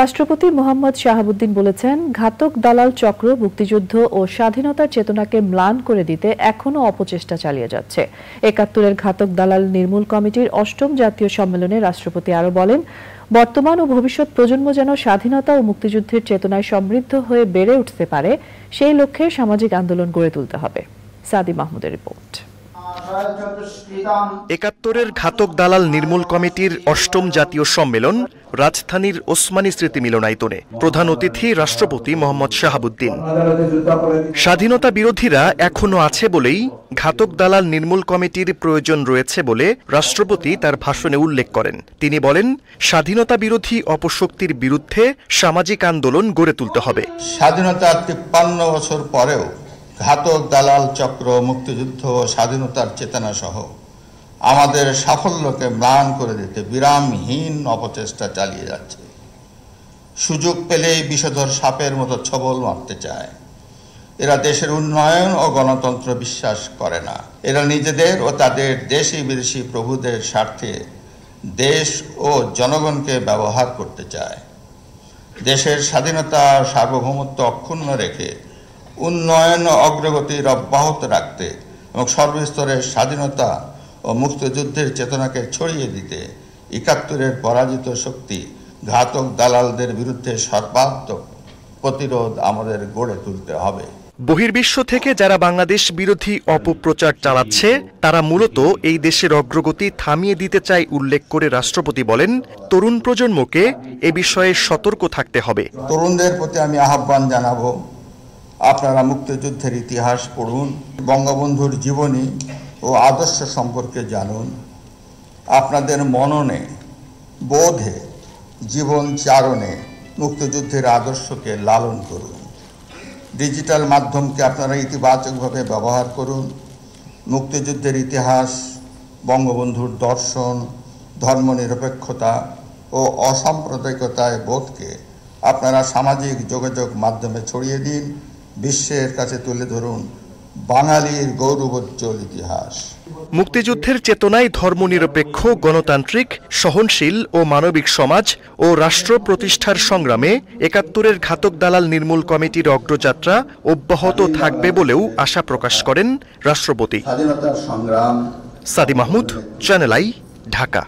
রাষ্ট্রপতি মোহাম্মদ শাহাবুদ্দিন বলেছেন, ঘাতক দালাল চক্র, মুক্তিযুদ্ধ ও স্বাধীনতার চেতনাকে ম্লান করে দিতে এখনও অপচেষ্টা চালিয়ে যাচ্ছে। একাত্তরের ঘাতক দালাল নির্মূল কমিটির অষ্টম জাতীয় সম্মেলনে রাষ্ট্রপতি আরও বলেন, বর্তমান ও ভবিষ্যৎ প্রজন্ম যেন স্বাধীনতা ও মুক্তিযুদ্ধের চেতনায় সমৃদ্ধ হয়ে বেড়ে উঠতে পারে, সেই লক্ষ্যে সামাজিক আন্দোলন গড়ে তুলতে হবে। সাদি মাহমুদের রিপোর্ট। একাত্তরের ঘাতক দালাল নির্মূল কমিটির অষ্টম জাতীয় সম্মেলন রাজধানীর ওসমানী স্মৃতি মিলনায়তনে। প্রধান অতিথি রাষ্ট্রপতি মোহাম্মদ শাহাবুদ্দিন। স্বাধীনতা বিরোধীরা এখনও আছে বলেই ঘাতক দালাল নির্মূল কমিটির প্রয়োজন রয়েছে বলে রাষ্ট্রপতি তার ভাষণে উল্লেখ করেন। তিনি বলেন স্বাধীনতা বিরোধী অপশক্তির বিরুদ্ধে সামাজিক আন্দোলন গড়ে তুলতে হবে। স্বাধীনতার তিপ্পান্ন বছর পরেও ঘাতক, দালাল, চক্র, মুক্তিযুদ্ধ স্বাধীনতার চেতনা সহ আমাদের সাফল্যকে ম্লান করে দিতে বিরামহীন অপচেষ্টা চালিয়ে যাচ্ছে। সুযোগ পেলেই বিষধর সাপের মতো ছবল মারতে চায়। এরা দেশের উন্নয়ন ও গণতন্ত্র বিশ্বাস করে না। এরা নিজেদের ও তাদের দেশি বিদেশি প্রভুদের স্বার্থে দেশ ও জনগণকে ব্যবহার করতে চায়। দেশের স্বাধীনতা সার্বভৌমত্ব অক্ষুণ্ণ রেখে উন্নয়ন ও অগ্রগতির অব্যাহত রাখতে এবং সর্বস্তরের স্বাধীনতা ও মুক্তিযুদ্ধের চেতনাকে ছড়িয়ে দিতে একাত্তরের পরাজিত শক্তি ঘাতক দালালদের বিরুদ্ধে সর্বাত্মক প্রতিরোধ আমাদের গড়ে তুলতে হবে। বহির্বিশ্ব থেকে যারা বাংলাদেশ বিরোধী অপপ্রচার চালাচ্ছে তারা মূলত এই দেশের অগ্রগতি থামিয়ে দিতে চায় উল্লেখ করে রাষ্ট্রপতি বলেন তরুণ প্রজন্মকে এ বিষয়ে সতর্ক থাকতে হবে। তরুণদের প্রতি আমি আহ্বান জানাব আপনারা মুক্তিযুদ্ধের ইতিহাস পড়ুন, বঙ্গবন্ধুর জীবনী ও আদর্শ সম্পর্কে জানুন। আপনাদের মননে, বোধে, জীবন চারণে মুক্তিযুদ্ধের আদর্শকে লালন করুন। ডিজিটাল মাধ্যমকে আপনারা ইতিবাচকভাবে ব্যবহার করুন। মুক্তিযুদ্ধের ইতিহাস, বঙ্গবন্ধুর দর্শন, ধর্মনিরপেক্ষতা ও অসাম্প্রদায়িকতায় বোধকে আপনারা সামাজিক যোগাযোগ মাধ্যমে ছড়িয়ে দিন। বিশ্বের কাছে তুলে ধরুন বাঙালির গৌরবোজ্জ্বল ইতিহাস। মুক্তিযুদ্ধের চেতনায় ধর্মনিরপেক্ষ গণতান্ত্রিক সহনশীল ও মানবিক সমাজ ও রাষ্ট্র প্রতিষ্ঠার সংগ্রামে একাত্তরের ঘাতক দালাল নির্মূল কমিটির অগ্রযাত্রা অব্যাহত থাকবে বলেও আশা প্রকাশ করেন রাষ্ট্রপতি। সংগ্রাম। Sadi Mahmud channel I Dhaka.